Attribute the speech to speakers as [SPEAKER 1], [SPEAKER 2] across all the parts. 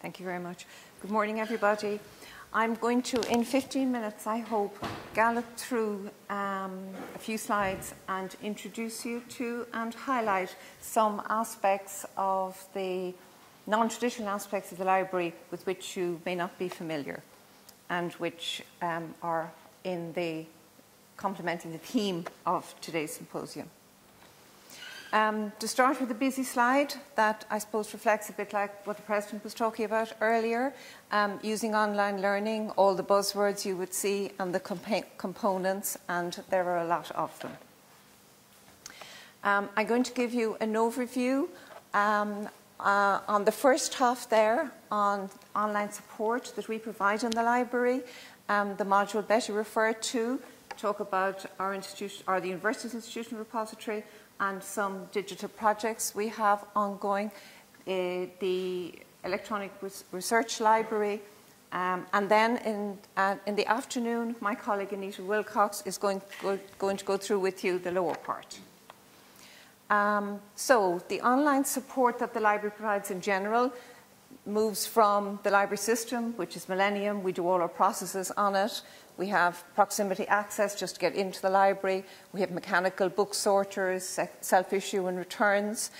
[SPEAKER 1] Thank you very much. Good morning, everybody. I'm going to, in 15 minutes, I hope, gallop through um, a few slides and introduce you to and highlight some aspects of the non-traditional aspects of the library with which you may not be familiar and which um, are in the complementing the theme of today's symposium. Um, to start with a busy slide that I suppose reflects a bit like what the President was talking about earlier, um, using online learning, all the buzzwords you would see and the comp components, and there are a lot of them. Um, I'm going to give you an overview um, uh, on the first half there on online support that we provide in the library, um, the module better referred to, talk about our institution or the university's institutional repository and some digital projects we have ongoing, uh, the electronic research library, um, and then in, uh, in the afternoon, my colleague Anita Wilcox is going, go, going to go through with you the lower part. Um, so the online support that the library provides in general moves from the library system, which is Millennium. We do all our processes on it. We have proximity access just to get into the library. We have mechanical book sorters, self-issue and returns.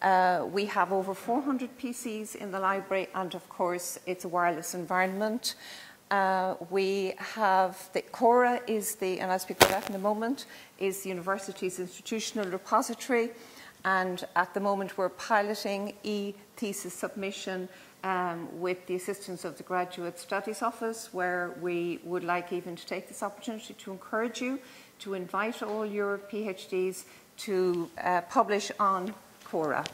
[SPEAKER 1] Uh, we have over 400 PCs in the library, and of course, it's a wireless environment. Uh, we have the CORA is the, and I'll speak about that in a moment, is the university's institutional repository. And at the moment, we're piloting e-thesis submission um, with the assistance of the Graduate Studies Office, where we would like even to take this opportunity to encourage you to invite all your PhDs to uh, publish on CORA.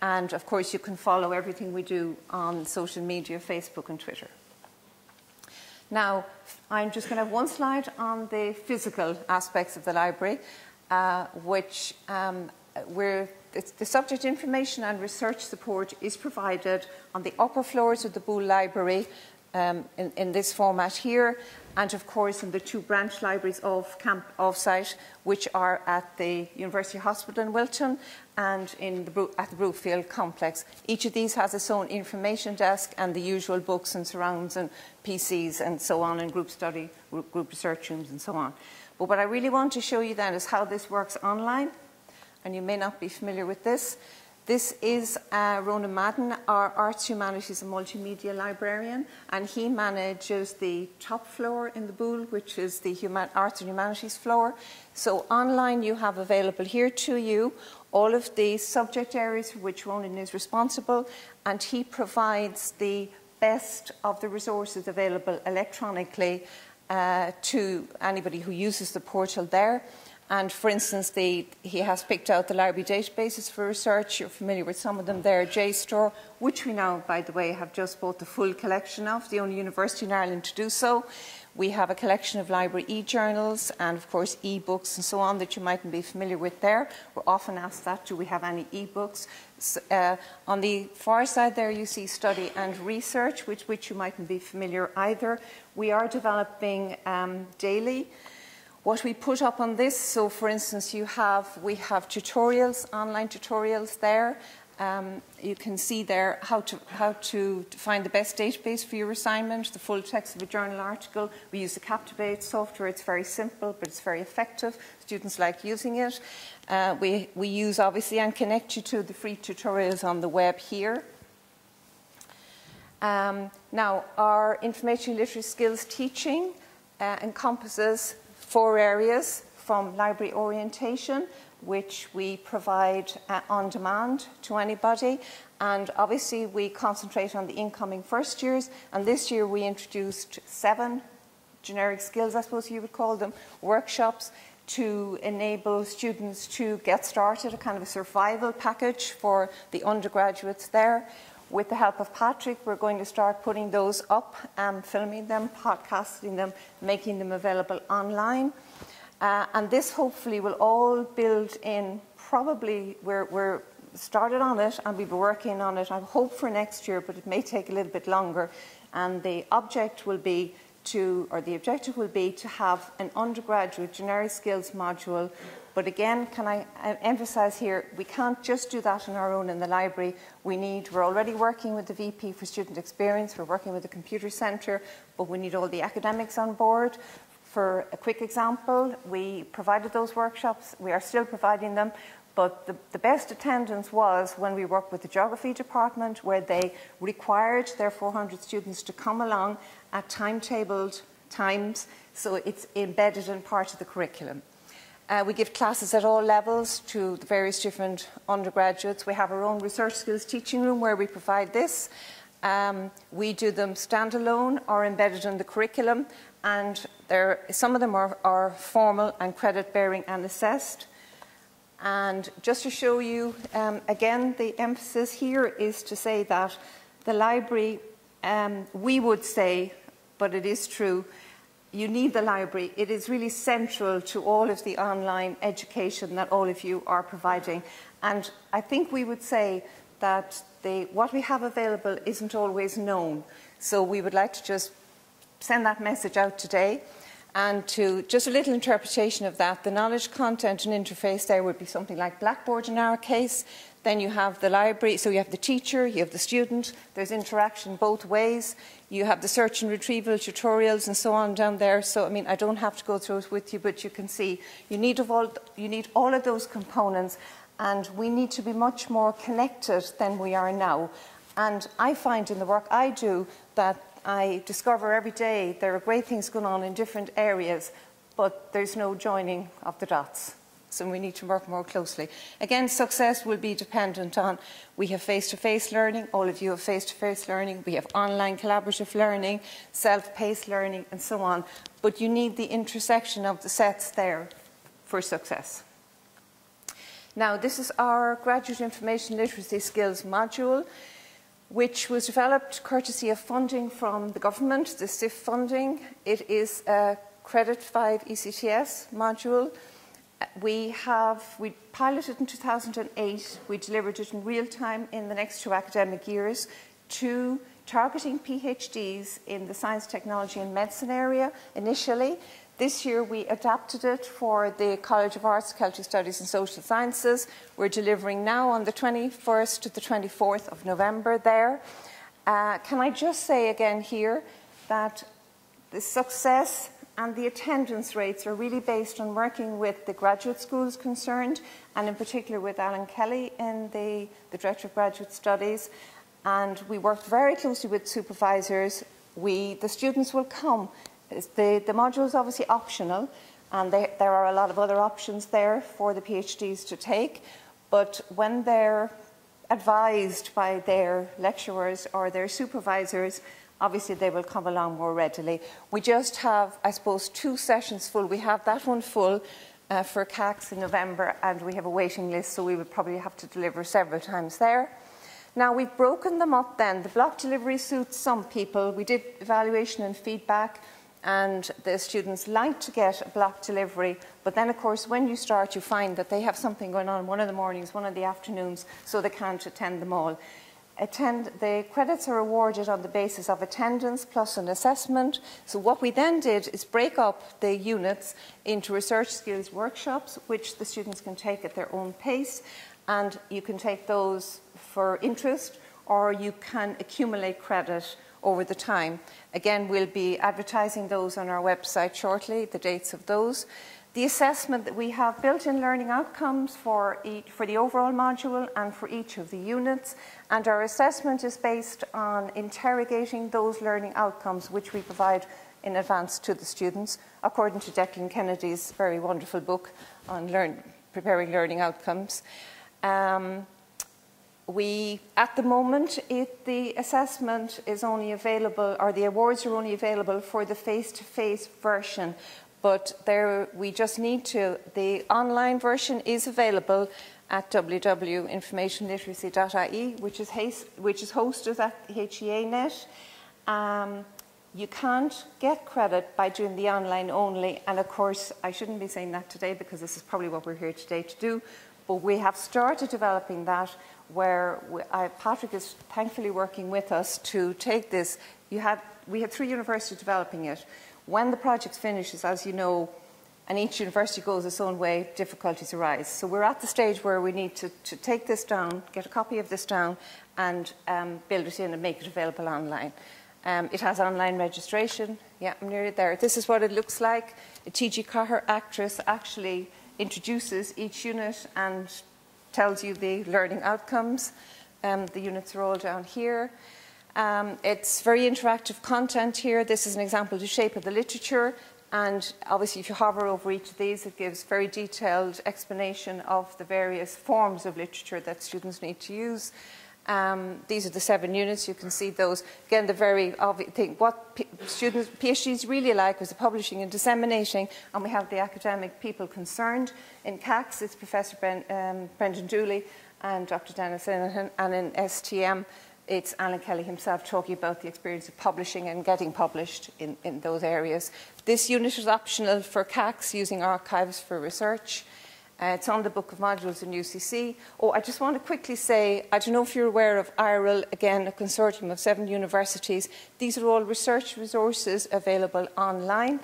[SPEAKER 1] And of course, you can follow everything we do on social media, Facebook and Twitter. Now, I'm just going to have one slide on the physical aspects of the library, uh, which um, we're the subject information and research support is provided on the upper floors of the Boole Library um, in, in, this format here, and of course in the two branch libraries of camp offsite, which are at the University Hospital in Wilton and in the, at the Brookfield complex. Each of these has its own information desk and the usual books and surrounds and PCs and so on, and group study, group research rooms and so on. But what I really want to show you then is how this works online and you may not be familiar with this. This is uh, Ronan Madden, our Arts, Humanities and Multimedia librarian, and he manages the top floor in the Boole, which is the Human Arts and Humanities floor. So online you have available here to you all of the subject areas for which Ronan is responsible, and he provides the best of the resources available electronically uh, to anybody who uses the portal there. And for instance, the, he has picked out the library databases for research. You're familiar with some of them there, JSTOR, which we now, by the way, have just bought the full collection of, the only university in Ireland to do so. We have a collection of library e-journals and, of course, e-books and so on that you mightn't be familiar with there. We're often asked that, do we have any e-books? Uh, on the far side there, you see study and research, which, which you mightn't be familiar either. We are developing um, daily what we put up on this, so for instance, you have, we have tutorials, online tutorials there. Um, you can see there how to, how to find the best database for your assignment, the full text of a journal article. We use the Captivate software. It's very simple, but it's very effective. Students like using it. Uh, we, we use, obviously, and connect you to the free tutorials on the web here. Um, now, our information literacy skills teaching uh, encompasses four areas from library orientation, which we provide uh, on demand to anybody. And obviously, we concentrate on the incoming first years. And this year, we introduced seven generic skills, I suppose you would call them, workshops to enable students to get started, a kind of a survival package for the undergraduates there. With the help of Patrick, we're going to start putting those up, um, filming them, podcasting them, making them available online. Uh, and this hopefully will all build in, probably we're, we're started on it and we'll be working on it, I hope for next year, but it may take a little bit longer. And the object will be to, or the objective will be to have an undergraduate generic skills module But again, can I uh, emphasise here, we can't just do that on our own in the library. We need, we're already working with the VP for Student Experience, we're working with the Computer Centre, but we need all the academics on board. For a quick example, we provided those workshops, we are still providing them, but the, the, best attendance was when we worked with the geography department where they required their 400 students to come along at timetabled times, so it's embedded in part of the curriculum. Uh, we give classes at all levels to the various different undergraduates. We have our own research skills teaching room where we provide this. Um, we do them standalone or embedded in the curriculum, and some of them are, are formal and credit bearing and assessed. And just to show you, um, again, the emphasis here is to say that the library, um, we would say, but it is true, you need the library. It is really central to all of the online education that all of you are providing. And I think we would say that the, what we have available isn't always known. So we would like to just send that message out today. And to just a little interpretation of that, the knowledge content and interface there would be something like Blackboard in our case. Then you have the library, so you have the teacher, you have the student, there's interaction both ways. You have the search and retrieval tutorials and so on down there. So, I mean, I don't have to go through it with you, but you can see you need, of all, you need all of those components and we need to be much more connected than we are now. And I find in the work I do that I discover every day there are great things going on in different areas, but there's no joining of the dots. So we need to work more closely. Again, success will be dependent on, we have face-to-face -face learning, all of you have face-to-face -face learning, we have online collaborative learning, self-paced learning, and so on. But you need the intersection of the sets there for success. Now, this is our Graduate Information Literacy Skills module which was developed courtesy of funding from the government, the CIF funding. It is a Credit 5 ECTS module. We have, we piloted in 2008, we delivered it in real time in the next two academic years to targeting PhDs in the science, technology and medicine area initially. This year we adapted it for the College of Arts, Celtic Studies and Social Sciences. We're delivering now on the 21st to the 24th of November there. Uh, can I just say again here that the success and the attendance rates are really based on working with the graduate schools concerned and in particular with Alan Kelly in the, the Director of Graduate Studies and we worked very closely with supervisors. We, the students will come the, the module is obviously optional, and they, there are a lot of other options there for the PhDs to take. But when they're advised by their lecturers or their supervisors, obviously they will come along more readily. We just have, I suppose, two sessions full. We have that one full uh, for CACs in November, and we have a waiting list, so we would probably have to deliver several times there. Now, we've broken them up then. The block delivery suits some people. We did evaluation and feedback and the students like to get a block delivery, but then of course when you start you find that they have something going on one of the mornings, one of the afternoons, so they can't attend them all. Attend, the credits are awarded on the basis of attendance plus an assessment. So what we then did is break up the units into research skills workshops, which the students can take at their own pace, and you can take those for interest, or you can accumulate credit over the time. Again, we'll be advertising those on our website shortly, the dates of those. The assessment that we have built-in learning outcomes for, each, for the overall module and for each of the units, and our assessment is based on interrogating those learning outcomes which we provide in advance to the students, according to Declan Kennedy's very wonderful book on learn, preparing learning outcomes. Um, we, at the moment, it, the assessment is only available, or the awards are only available for the face-to-face -face version, but there, we just need to, the online version is available at www.informationliteracy.ie, which is, which is hosted at HEAnet. Um, you can't get credit by doing the online only, and of course, I shouldn't be saying that today because this is probably what we're here today to do, but we have started developing that where we, I, Patrick is thankfully working with us to take this. You had, we had three universities developing it. When the project finishes, as you know, and each university goes its own way, difficulties arise. So we're at the stage where we need to, to take this down, get a copy of this down, and um, build it in and make it available online. Um, it has online registration. Yeah, I'm nearly there. This is what it looks like. A TG4 actress actually introduces each unit and tells you the learning outcomes. Um, the units are all down here. Um, it's very interactive content here. This is an example of the shape of the literature. And obviously, if you hover over each of these, it gives very detailed explanation of the various forms of literature that students need to use. Um, these are the seven units. You can see those. Again, the very obvious thing. What P students, PhDs really like is the publishing and disseminating, and we have the academic people concerned. In CACS, it's Professor ben, um, Brendan Dooley and Dr. Denis Linehan, and in STM, it's Alan Kelly himself talking about the experience of publishing and getting published in, in those areas. This unit is optional for CACS using archives for research. Uh, it's on the Book of Modules in UCC. Oh, I just want to quickly say, I don't know if you're aware of IReL, again, a consortium of seven universities. These are all research resources available online.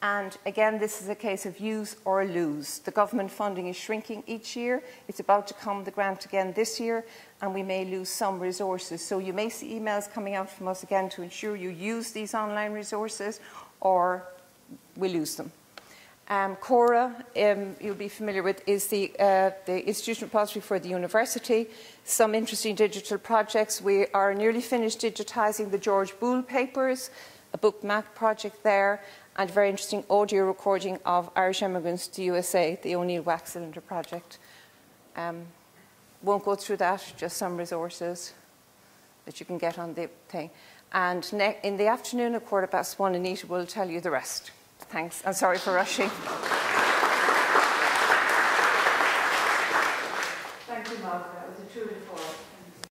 [SPEAKER 1] And again, this is a case of use or lose. The government funding is shrinking each year. It's about to come the grant again this year, and we may lose some resources. So you may see emails coming out from us again to ensure you use these online resources, or we lose them. Um, CORA, um, you'll be familiar with, is the, uh, the Repository for the University. Some interesting digital projects. We are nearly finished digitising the George Boole papers, a book map project there, and a very interesting audio recording of Irish immigrants to USA, the O'Neill Wax Cylinder Project. Um, won't go through that, just some resources that you can get on the thing. And in the afternoon at quarter past one, Anita will tell you the rest. Thanks, I'm sorry for rushing.